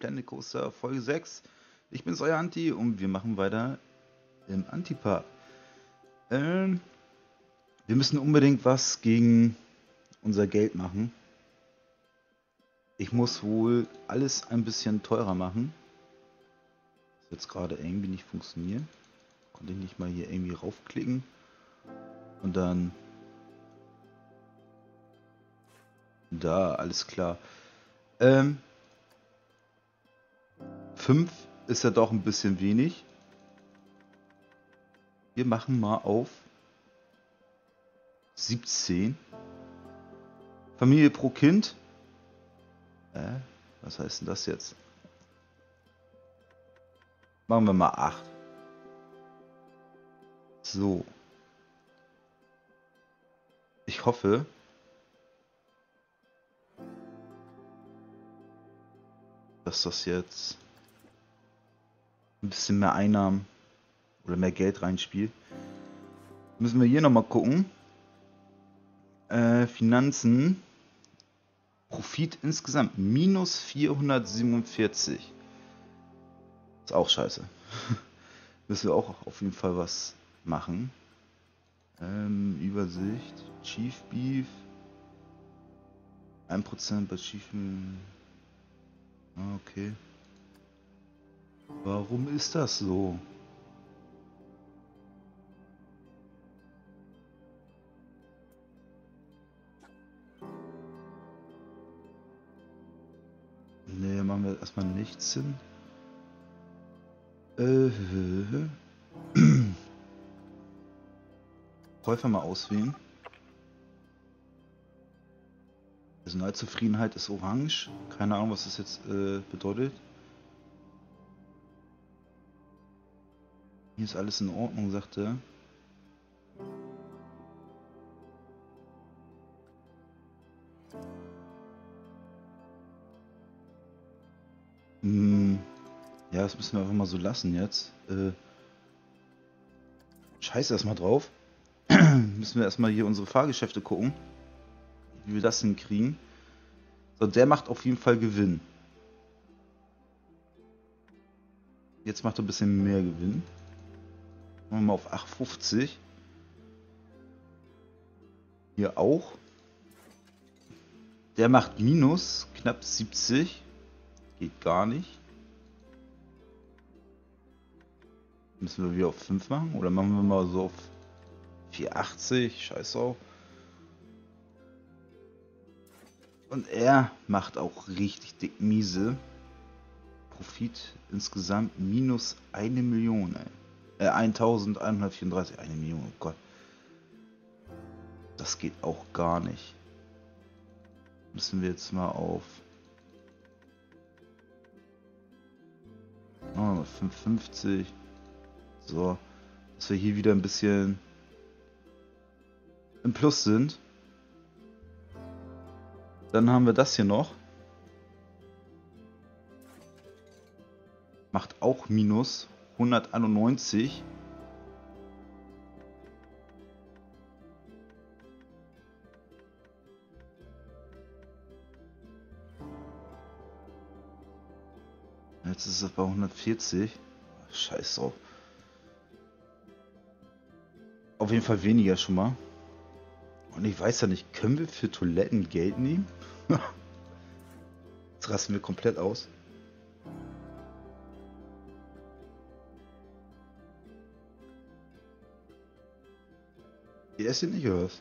Planet Coaster Folge 6. Ich bin's, euer Anti und wir machen weiter im Antipark. Ähm, wir müssen unbedingt was gegen unser Geld machen. Ich muss wohl alles ein bisschen teurer machen. Das jetzt gerade irgendwie nicht funktionieren. Konnte ich nicht mal hier irgendwie raufklicken. Und dann... Da, alles klar. Ähm, 5 ist ja doch ein bisschen wenig. Wir machen mal auf 17. Familie pro Kind. Äh, was heißt denn das jetzt? Machen wir mal 8. So. Ich hoffe, dass das jetzt ein bisschen mehr Einnahmen oder mehr Geld reinspielt. Müssen wir hier nochmal gucken. Äh, Finanzen. Profit insgesamt minus 447. Ist auch scheiße. Müssen wir auch auf jeden Fall was machen. Ähm, Übersicht. Chief Beef. 1% bei Chief. Ah, okay. Warum ist das so? Ne, machen wir erstmal nichts hin. Äh, Käufer mal auswählen. Personalzufriedenheit ist orange. Keine Ahnung, was das jetzt äh, bedeutet. Hier ist alles in Ordnung, sagt er. Hm, ja, das müssen wir einfach mal so lassen jetzt. Äh, Scheiß erstmal drauf. müssen wir erstmal hier unsere Fahrgeschäfte gucken. Wie wir das hinkriegen. So, der macht auf jeden Fall Gewinn. Jetzt macht er ein bisschen mehr Gewinn. Machen wir mal auf 8,50. Hier auch. Der macht minus knapp 70. Geht gar nicht. Müssen wir wieder auf 5 machen? Oder machen wir mal so auf 480? Scheiß auf. Und er macht auch richtig dick miese. Profit insgesamt minus eine Million, ey. Äh, 1134, eine Million, oh Gott. Das geht auch gar nicht. Müssen wir jetzt mal auf oh, 550. So, dass wir hier wieder ein bisschen im Plus sind. Dann haben wir das hier noch. Macht auch Minus 191. Jetzt ist es bei 140. Scheiß drauf. Auf jeden Fall weniger schon mal. Und ich weiß ja nicht, können wir für Toiletten Geld nehmen? Jetzt rasten wir komplett aus. Die essen nicht, oder was?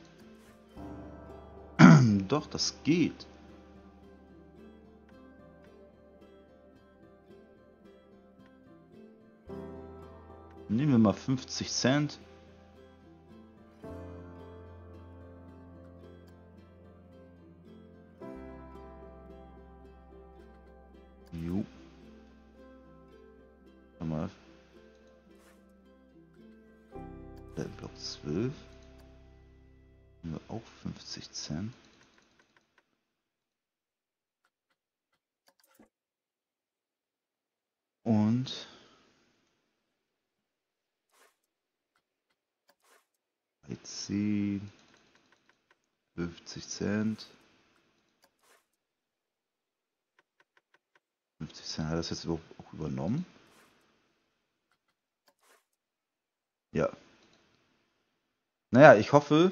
Doch, das geht. Nehmen wir mal 50 Cent. Jo. Mal. Block 12 wir auch 50 Cent. Und zehn 50 Cent. 50 Cent. Hat das jetzt auch übernommen? Ja. Naja, ich hoffe,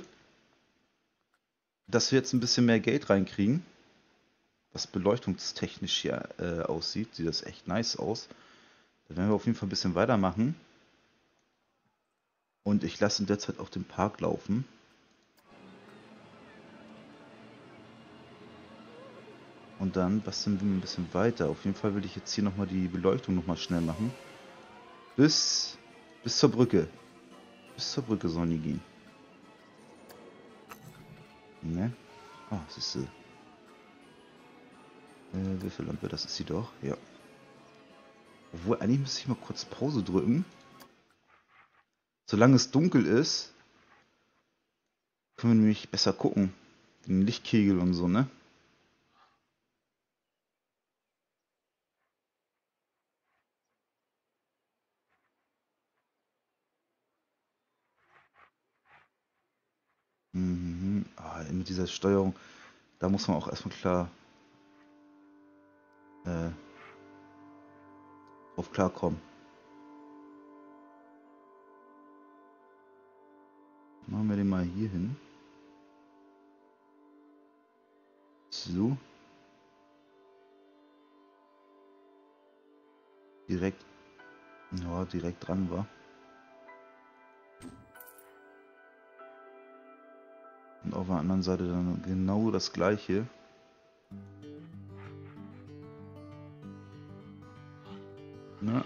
dass wir jetzt ein bisschen mehr Geld reinkriegen. Was beleuchtungstechnisch hier äh, aussieht, sieht das echt nice aus. Da werden wir auf jeden Fall ein bisschen weitermachen. Und ich lasse in der Zeit auch den Park laufen. Und dann basteln wir ein bisschen weiter. Auf jeden Fall will ich jetzt hier nochmal die Beleuchtung nochmal schnell machen. Bis, bis zur Brücke. Bis zur Brücke sollen die gehen. Ne? Ah, siehst du. Äh, wie viel Lampe? Das ist sie doch. Ja. Obwohl, eigentlich müsste ich mal kurz Pause drücken. Solange es dunkel ist, können wir nämlich besser gucken. Den Lichtkegel und so, ne? Mhm. Ah, mit dieser Steuerung, da muss man auch erstmal klar äh, drauf klarkommen. Machen wir den mal hier hin. So. Direkt, ja, direkt dran war. Und auf der anderen Seite dann genau das gleiche. Na.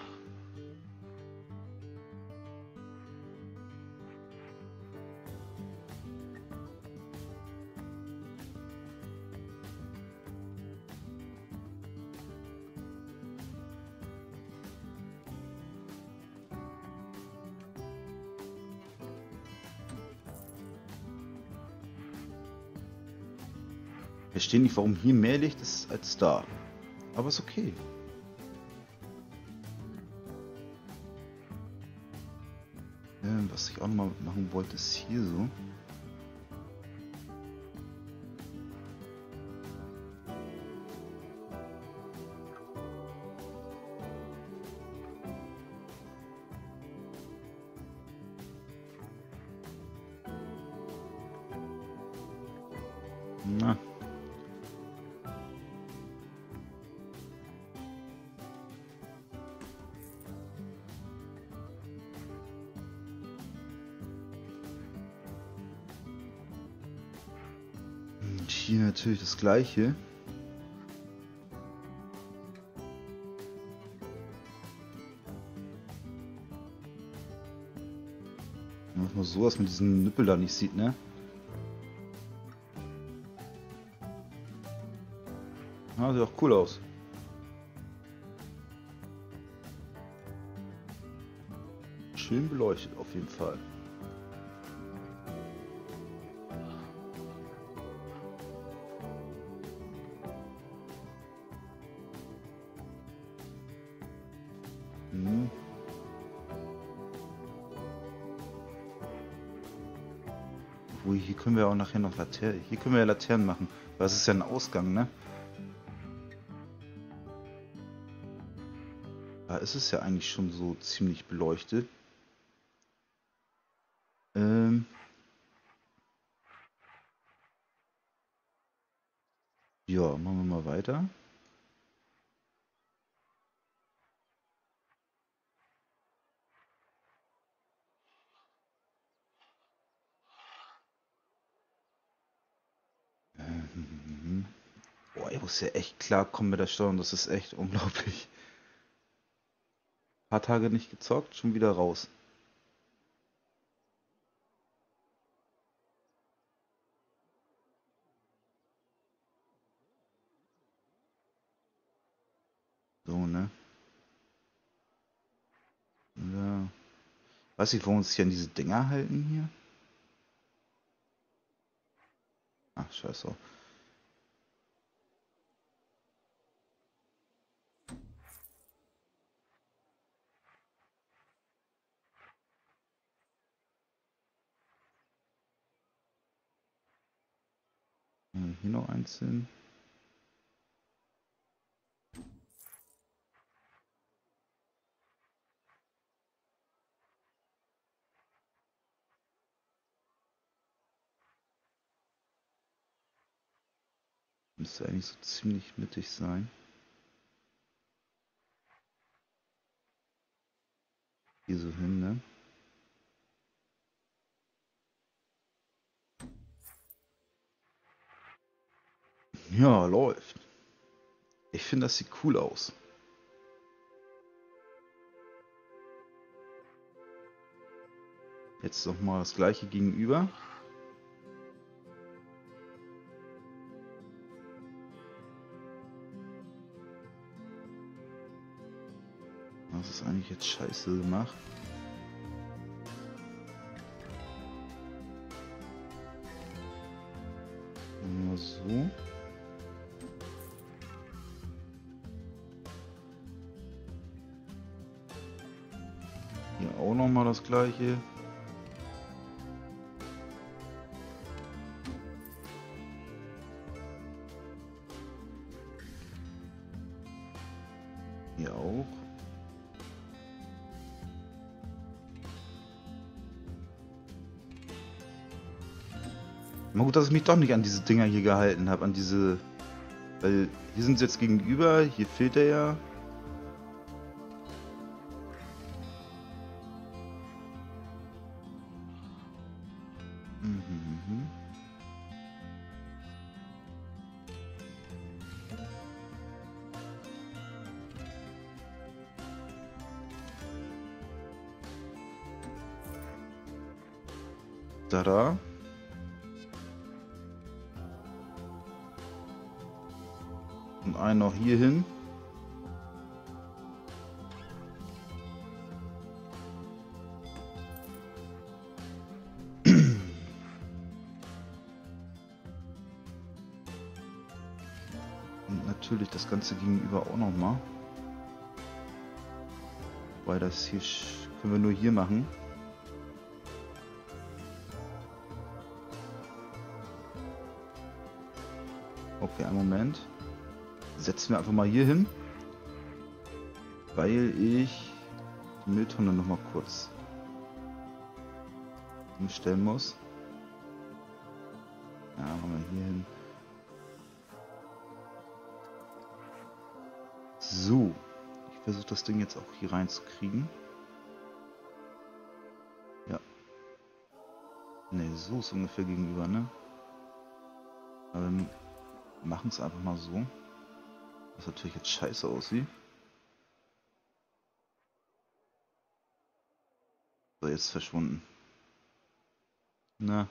Verstehe nicht, warum hier mehr Licht ist als da. Aber ist okay. Ähm, was ich auch noch mal machen wollte, ist hier so. Na. Hier natürlich das gleiche. Mach mal so, dass man diesen Nippel da nicht sieht, ne? Ah, sieht auch cool aus. Schön beleuchtet auf jeden Fall. Wir auch nachher noch Laternen. Hier können wir ja Laternen machen. Weil es ist ja ein Ausgang, ne? Da ist es ja eigentlich schon so ziemlich beleuchtet. Ähm. Ja, machen wir mal weiter. Mhm. Boah, ich muss ja echt klar kommen mit der Steuerung, das ist echt unglaublich. Paar Tage nicht gezockt, schon wieder raus. So, ne? Ja. Weiß ich, wo uns hier an diese Dinger halten hier? Ach, scheiße. hier noch eins hin. Müsste eigentlich so ziemlich mittig sein. Hier so hin, ne? Ja, läuft. Ich finde, das sieht cool aus. Jetzt noch mal das gleiche gegenüber. Was ist eigentlich jetzt scheiße gemacht? Mal so. Gleiche. Hier auch. Mal gut, dass ich mich doch nicht an diese Dinger hier gehalten habe, an diese... Weil hier sind sie jetzt gegenüber, hier fehlt er ja. Natürlich das Ganze gegenüber auch noch mal. Weil das hier können wir nur hier machen. Okay, einen Moment. Setzen wir einfach mal hier hin. Weil ich die Mülltonne noch mal kurz umstellen muss. Ja, machen wir hier hin. So. Ich versuche das Ding jetzt auch hier reinzukriegen. Ja. Ne, so ist ungefähr gegenüber, ne? Aber wir machen es einfach mal so. Was natürlich jetzt scheiße aussieht. So, jetzt verschwunden. Na.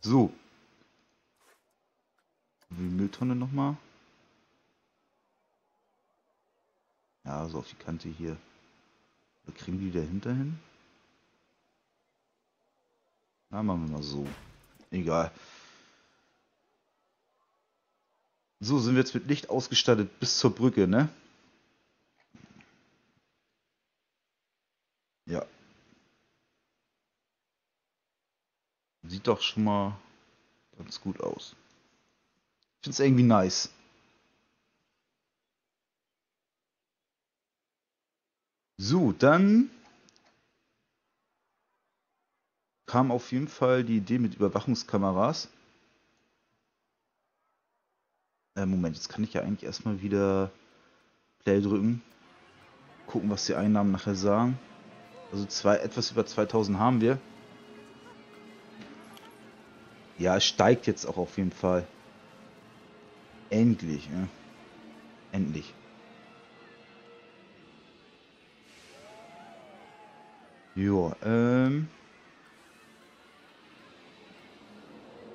So. Die Mülltonne nochmal. Ja, so auf die Kante hier. Oder kriegen die dahinter hin? Na, machen wir mal so. Egal. So sind wir jetzt mit Licht ausgestattet bis zur Brücke, ne? Ja. Sieht doch schon mal ganz gut aus. Ich finde es irgendwie nice. So, dann kam auf jeden Fall die Idee mit Überwachungskameras. Äh, Moment, jetzt kann ich ja eigentlich erstmal wieder Play drücken. Gucken, was die Einnahmen nachher sagen. Also zwei, etwas über 2000 haben wir. Ja, es steigt jetzt auch auf jeden Fall. Endlich, ja. Endlich. Jo, ähm.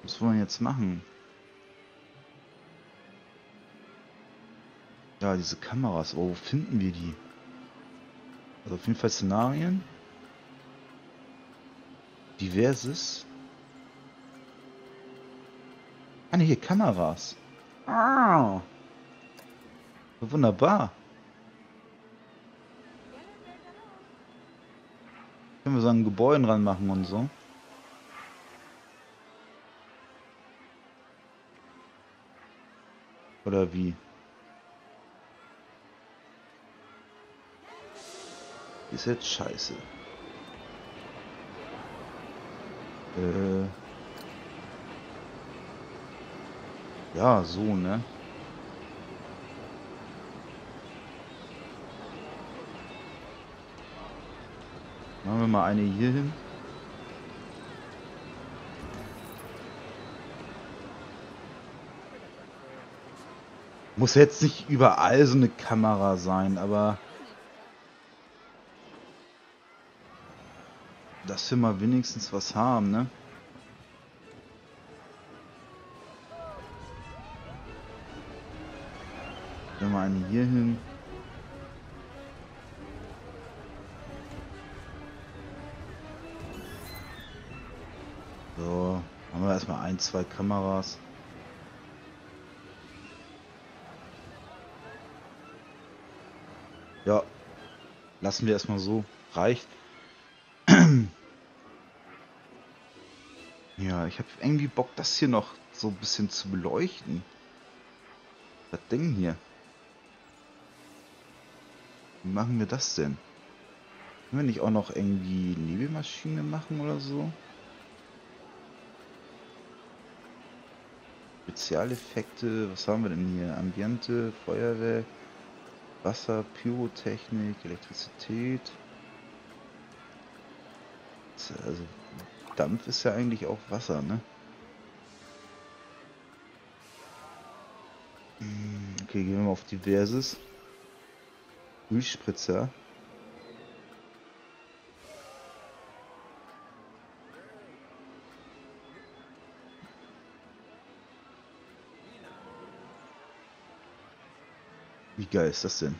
Was wollen wir jetzt machen? Ja, diese Kameras. Oh, wo finden wir die? Also auf jeden Fall Szenarien. Diverses. Ah, hier Kameras. Ah. Wunderbar. Können wir so an Gebäuden ranmachen und so. Oder wie? Ist jetzt scheiße. Äh. Ja, so, ne? Wir mal eine hier hin. Muss jetzt nicht überall so eine Kamera sein, aber dass wir mal wenigstens was haben, ne? Wenn wir eine hier hin. Haben wir erstmal ein, zwei Kameras. Ja, lassen wir erstmal so. Reicht. ja, ich habe irgendwie Bock, das hier noch so ein bisschen zu beleuchten. Das Ding hier. Wie machen wir das denn? Können wir nicht auch noch irgendwie Nebelmaschine machen oder so? Spezialeffekte, was haben wir denn hier? Ambiente, Feuerwerk, Wasser, Pyrotechnik, Elektrizität. Also Dampf ist ja eigentlich auch Wasser, ne? Hm, okay, gehen wir mal auf Diverses. Ölspritzer. Wie geil ist das denn?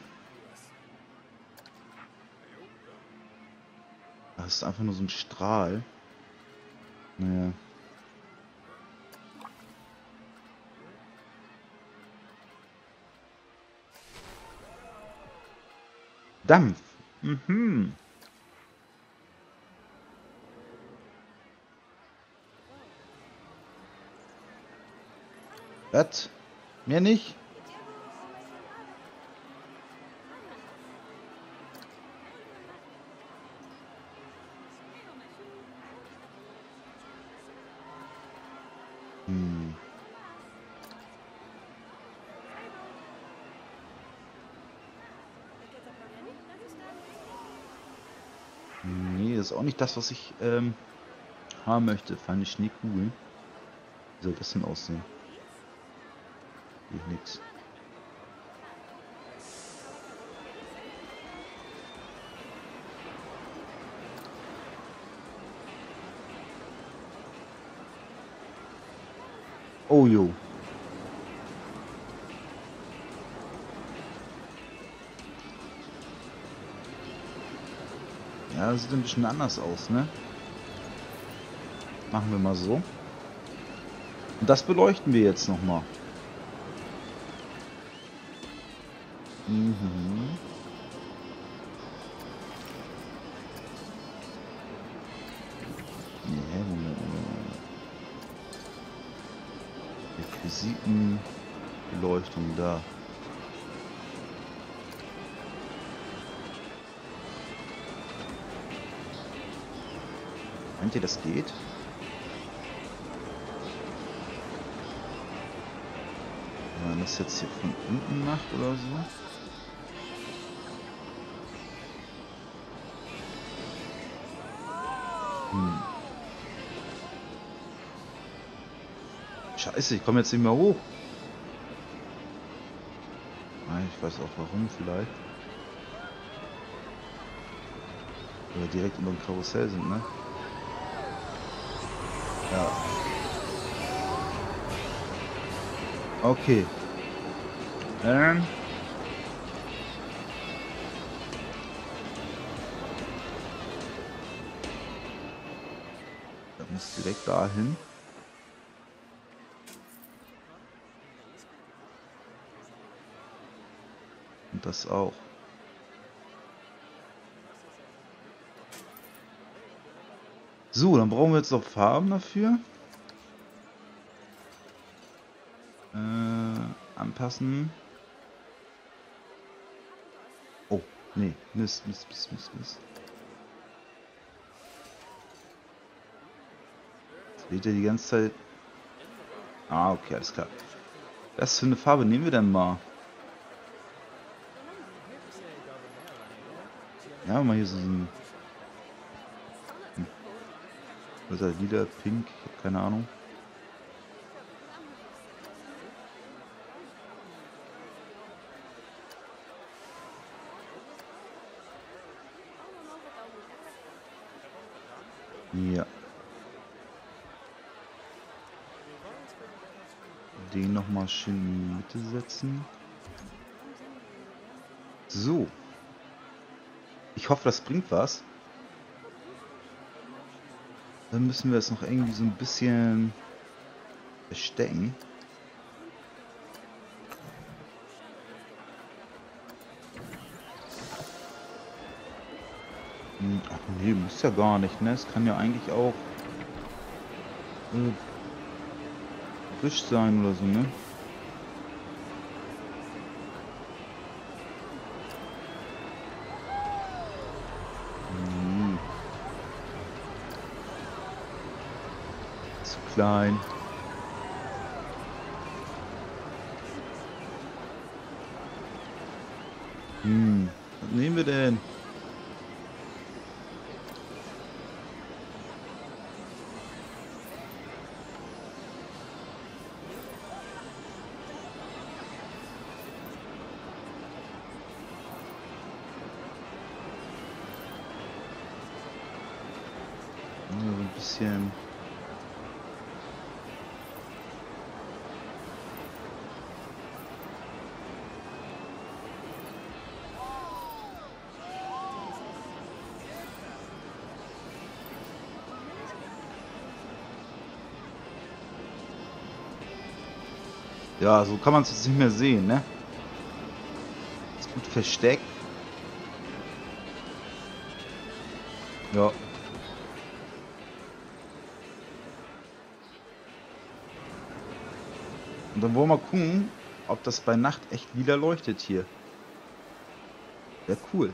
Das ist einfach nur so ein Strahl. Naja. Dampf. Mhm. Was? Mehr nicht? Ist auch nicht das, was ich ähm, haben möchte. Feine Schneekugel. Wie soll das denn aussehen? Geht nix. Oh jo. Ja, das sieht ein bisschen anders aus, ne? Machen wir mal so. Und das beleuchten wir jetzt nochmal. Mhm. Nee, Moment, Moment. Requisitenbeleuchtung da. Ihr, das geht? Wenn man das jetzt hier von unten macht oder so? Hm. Scheiße, ich komme jetzt nicht mehr hoch. Ah, Ich weiß auch warum vielleicht. Wir direkt unter dem Karussell sind, ne? Ja. Okay. Ähm. Das muss direkt dahin. Und das auch. So, dann brauchen wir jetzt noch Farben dafür. Äh, anpassen. Oh, nee, Mist, Mist, Mist, Mist, Mist. Jetzt lädt er die ganze Zeit. Ah, okay, alles klar. Was für eine Farbe nehmen wir denn mal? Ja, mal hier so ein... Hm. Was ist das? Lila, Pink? Ich habe keine Ahnung. Ja. Den nochmal schön in die Mitte setzen. So. Ich hoffe, das bringt was. Dann müssen wir es noch irgendwie so ein bisschen verstecken. Hm, ach nee, muss ja gar nicht, ne? Es kann ja eigentlich auch äh, frisch sein oder so, ne? Zu klein. Hm, was nehmen wir denn? bisschen Ja, so kann man es jetzt nicht mehr sehen, ne? Ist gut versteckt. Ja, Und dann wollen wir gucken, ob das bei Nacht echt lila leuchtet hier. Wäre cool.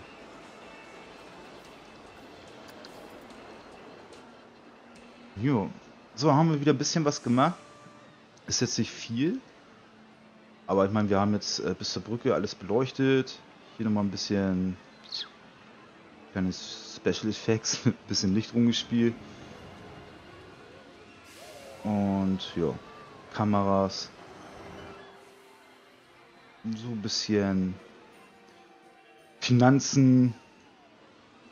Jo. So, haben wir wieder ein bisschen was gemacht. Ist jetzt nicht viel. Aber ich meine, wir haben jetzt äh, bis zur Brücke alles beleuchtet. Hier nochmal ein bisschen kleine Special Effects, ein bisschen Licht rumgespielt. Und ja, Kameras so ein bisschen Finanzen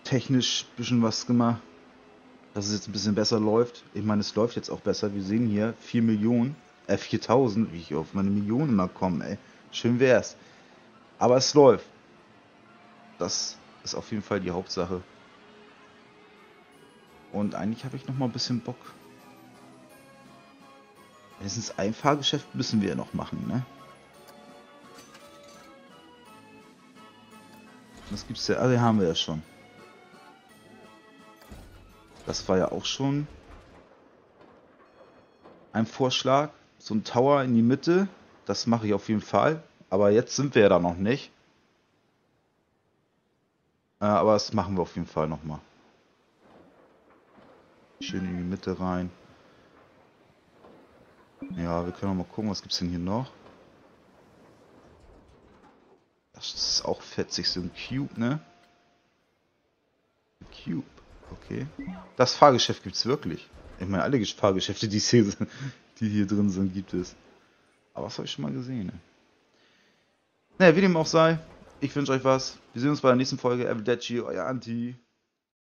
technisch ein bisschen was gemacht, dass es jetzt ein bisschen besser läuft. Ich meine, es läuft jetzt auch besser. Wir sehen hier 4 Millionen, äh 4000, wie ich auf meine Millionen mal komme, ey. Schön wär's. Aber es läuft. Das ist auf jeden Fall die Hauptsache. Und eigentlich habe ich noch mal ein bisschen Bock. Wenigstens ein Fahrgeschäft müssen wir noch machen, ne? Was gibt's da? Ah, den haben wir ja schon. Das war ja auch schon ein Vorschlag. So ein Tower in die Mitte. Das mache ich auf jeden Fall. Aber jetzt sind wir ja da noch nicht. Äh, aber das machen wir auf jeden Fall nochmal. Schön in die Mitte rein. Ja, wir können noch mal gucken, was gibt's denn hier noch? Das ist auch fetzig, so ein Cube, ne? Cube, okay. Das Fahrgeschäft gibt es wirklich. Ich meine, alle Fahrgeschäfte, die hier, die hier drin sind, gibt es. Aber das habe ich schon mal gesehen, ne? Naja, wie dem auch sei, ich wünsche euch was. Wir sehen uns bei der nächsten Folge. Everyday, euer Anti.